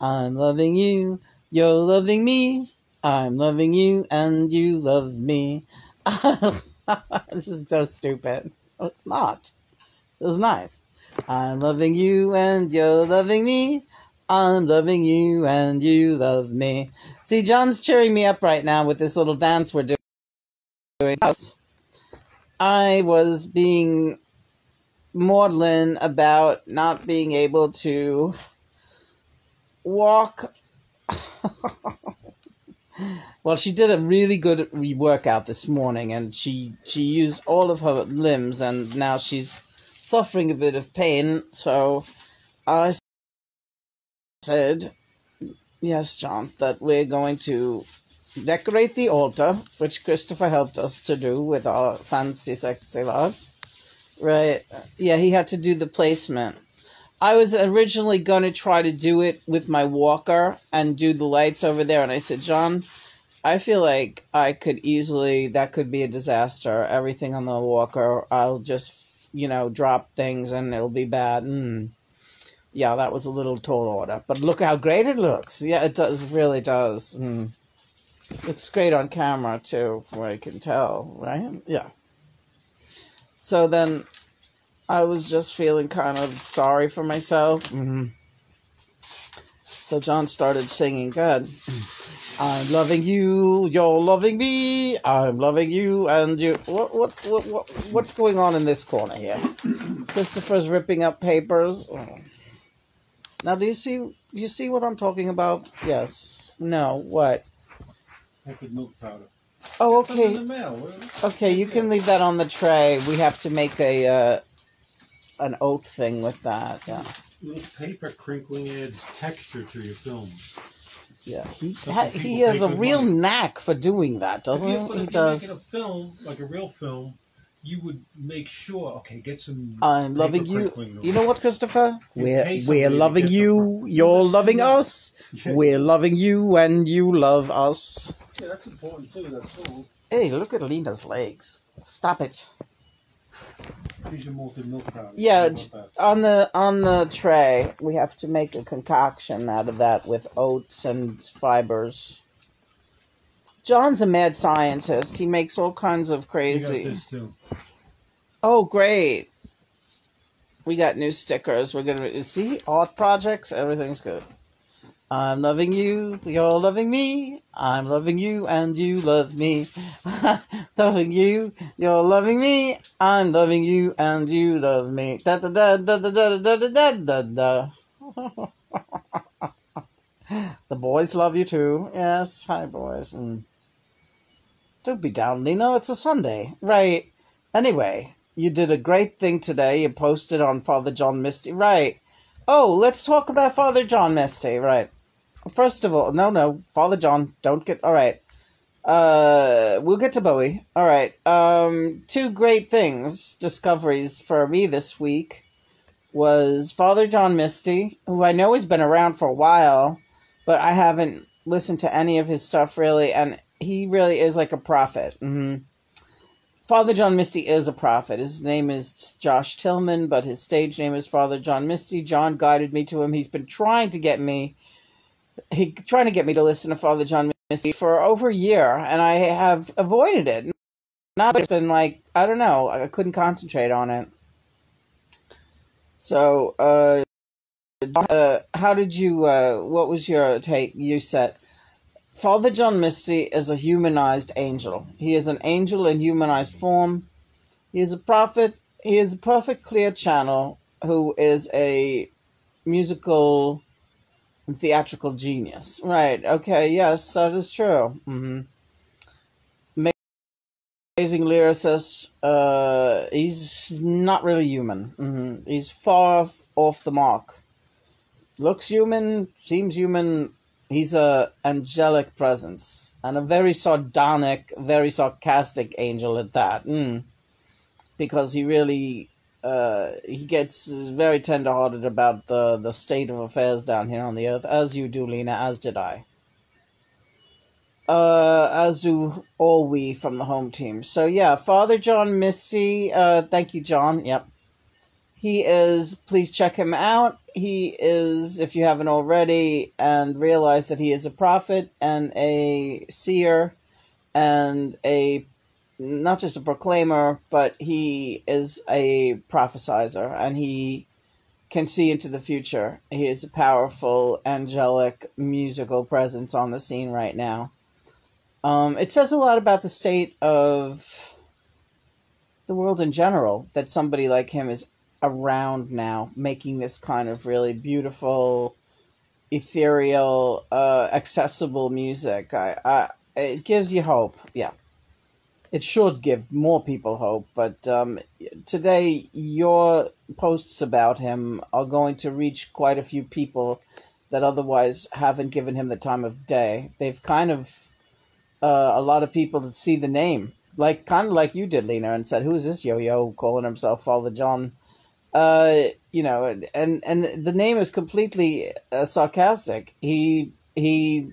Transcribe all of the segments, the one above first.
I'm loving you. You're loving me. I'm loving you, and you love me. this is so stupid. It's not. It's nice. I'm loving you, and you're loving me. I'm loving you, and you love me. See, John's cheering me up right now with this little dance we're doing. I was being maudlin about not being able to walk. well, she did a really good workout this morning, and she she used all of her limbs, and now she's suffering a bit of pain. So I said, "Yes, John, that we're going to decorate the altar, which Christopher helped us to do with our fancy sexy lads." Right? Yeah, he had to do the placement. I was originally going to try to do it with my walker and do the lights over there. And I said, John, I feel like I could easily, that could be a disaster. Everything on the walker, I'll just, you know, drop things and it'll be bad. And yeah, that was a little tall order. But look how great it looks. Yeah, it does, really does. Mm. And looks great on camera too, what I can tell, right? Yeah. So then I was just feeling kind of sorry for myself. Mm-hmm. So John started singing good. I'm loving you, you're loving me, I'm loving you, and you. What, what, what, what what's going on in this corner here? Christopher's ripping up papers. Oh. Now, do you see? Do you see what I'm talking about? Yes. No. What? Liquid milk powder. Oh, okay. Okay, you can leave that on the tray. We have to make a uh, an oat thing with that. Yeah. Little paper crinkling adds texture to your films. Yeah, he ha, he has a real money. knack for doing that, doesn't he? He if does. A film like a real film, you would make sure. Okay, get some. I'm loving you. You know what, Christopher? We're we're loving you. You're loving us. Yeah. We're loving you, and you love us. Yeah, that's important too. That's all. Hey, look at Lena's legs. Stop it. Milk powder. Yeah, on the on the tray, we have to make a concoction out of that with oats and fibers. John's a mad scientist. He makes all kinds of crazy. this too. Oh, great! We got new stickers. We're gonna see art projects. Everything's good. I'm loving you, you're loving me. I'm loving you, and you love me. loving you, you're loving me. I'm loving you, and you love me. Da da da da da da da da da da. The boys love you too. Yes, hi boys. Mm. Don't be down, Lena. It's a Sunday, right? Anyway, you did a great thing today. You posted on Father John Misty, right? Oh, let's talk about Father John Misty, right? First of all, no, no, Father John, don't get. All right, uh, we'll get to Bowie. All right, um, two great things, discoveries for me this week was Father John Misty, who I know has been around for a while, but I haven't listened to any of his stuff really, and he really is like a prophet. Mm-hmm. Father John Misty is a prophet. His name is Josh Tillman, but his stage name is Father John Misty. John guided me to him. He's been trying to get me he trying to get me to listen to Father John Misty for over a year, and I have avoided it. Now it's been like I don't know, I couldn't concentrate on it. So, uh, uh how did you? Uh, what was your take? You said Father John Misty is a humanized angel. He is an angel in humanized form. He is a prophet. He is a perfect, clear channel who is a musical theatrical genius. Right. Okay. Yes, that is true. Mm-hmm. Amazing lyricist. Uh, he's not really human. Mm-hmm. He's far off the mark. Looks human, seems human. He's a angelic presence and a very sardonic, very sarcastic angel at that. Mm. Because he really uh, he gets very tender-hearted about the the state of affairs down here on the earth, as you do, Lena, as did I. Uh, as do all we from the home team. So yeah, Father John Misty, uh, thank you, John. Yep. He is, please check him out. He is, if you haven't already, and realize that he is a prophet and a seer and a not just a proclaimer, but he is a prophesizer and he can see into the future. He is a powerful, angelic, musical presence on the scene right now. Um, it says a lot about the state of the world in general that somebody like him is around now, making this kind of really beautiful, ethereal, uh, accessible music. I, I, it gives you hope. Yeah it should give more people hope. But um, today, your posts about him are going to reach quite a few people that otherwise haven't given him the time of day. They've kind of uh, a lot of people to see the name, like kind of like you did, Lena, and said, "Who is this yo-yo calling himself Father John?" Uh, you know, and and the name is completely uh, sarcastic. He he,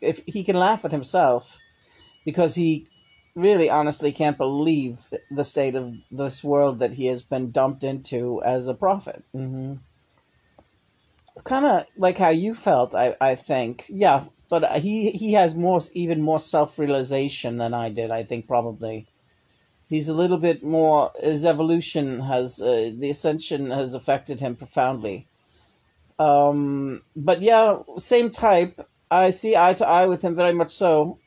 if he can laugh at himself because he really honestly can't believe the state of this world that he has been dumped into as a prophet. Mm-hmm. Kind of like how you felt, I, I think. Yeah, but he he has more, even more self realization than I did. I think probably. He's a little bit more. His evolution has uh, the ascension has affected him profoundly. Um, but yeah, same type. I see eye to eye with him very much so.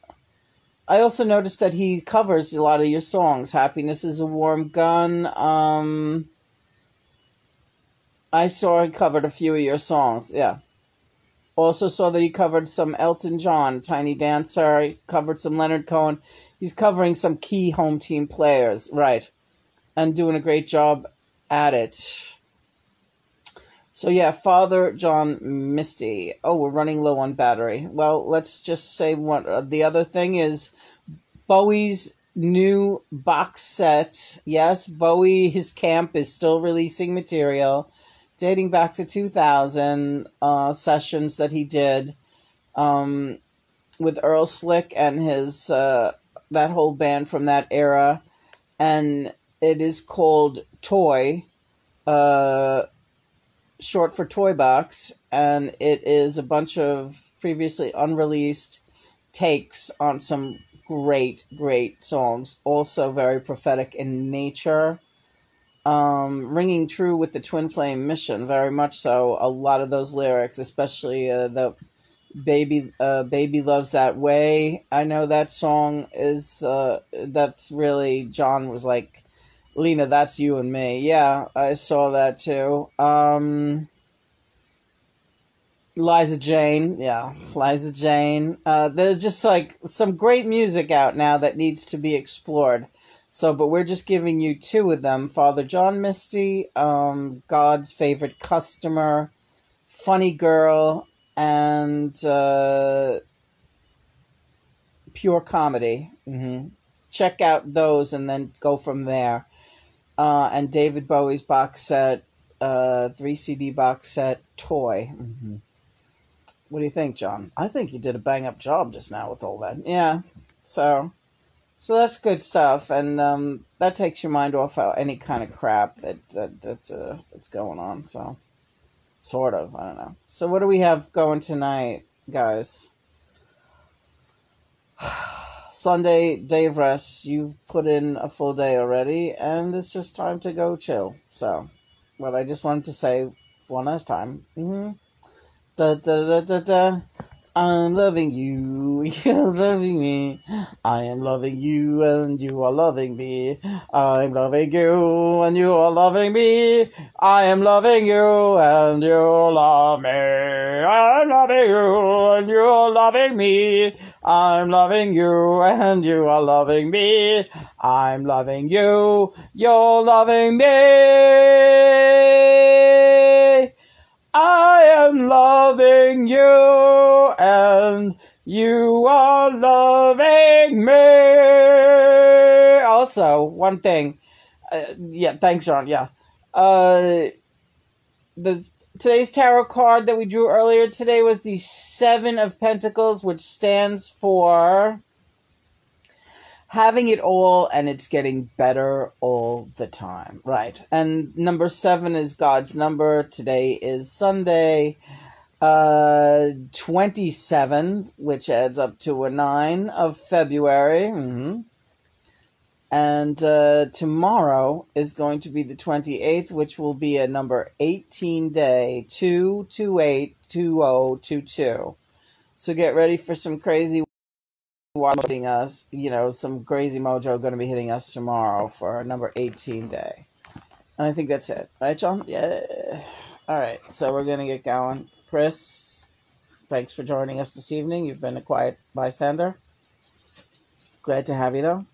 I also noticed that he covers a lot of your songs. Happiness is a Warm Gun. Um, I saw he covered a few of your songs. Yeah. Also saw that he covered some Elton John, Tiny Dancer. He covered some Leonard Cohen. He's covering some key home team players, right? And doing a great job at it. So yeah, Father John Misty. Oh, we're running low on battery. Well, let's just say what uh, the other thing is Bowie's new box set. Yes, Bowie, his camp is still releasing material dating back to 2000 uh, sessions that he did um, with Earl Slick and his uh, that whole band from that era, and it is called Toy, uh, short for Toy Box, and it is a bunch of previously unreleased takes on some great, great songs. Also very prophetic in nature. Um, ringing true with the Twin Flame mission, very much so. A lot of those lyrics, especially uh, the "Baby, uh, Baby Loves That Way." I know that song is uh, that's really John was like, "Lena, that's you and me." Yeah, I saw that too. Um, Liza Jane, yeah, Liza Jane. Uh, there's just like some great music out now that needs to be explored. So, but we're just giving you two of them: Father John Misty, um, God's favorite customer, Funny Girl, and uh, Pure Comedy. Mm-hmm. Check out those and then go from there. Uh, and David Bowie's box set, uh, three CD box set, Toy. Mm-hmm. What do you think, John? I think you did a bang up job just now with all that. Yeah. So, so that's good stuff, and um, that takes your mind off any kind of crap that that that's uh, that's going on. So, sort of. I don't know. So, what do we have going tonight, guys? Sunday day of rest. You've put in a full day already, and it's just time to go chill. So, what I just wanted to say one last time. Mm-hmm. Da, da, da, da, da. I'm loving you, you're loving me. I am loving you and you are loving me. I'm loving you and you are loving me. I am loving you and you love me. I'm loving you and you're loving me. I'm loving you and you are loving me. I'm loving you, you're loving me. Am loving you and you are loving me. Also, one thing. Uh, yeah, thanks, John. Yeah. Uh, the today's tarot card that we drew earlier today was the Seven of Pentacles, which stands for having it all and it's getting better all the time. Right. And number seven is God's number. Today is Sunday, uh, 27, which adds up to a nine of February. Mm-hmm. And uh, tomorrow is going to be the 28th, which will be a number 18 day, 2282022. So get ready for some crazy hitting us, you know, some crazy mojo going to be hitting us tomorrow for our number 18 day. And I think that's it. Right, John? Yeah. All right. So we're going to get going. Chris, thanks for joining us this evening. You've been a quiet bystander. Glad to have you, though.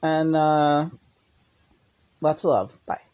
And uh, lots of love. Bye.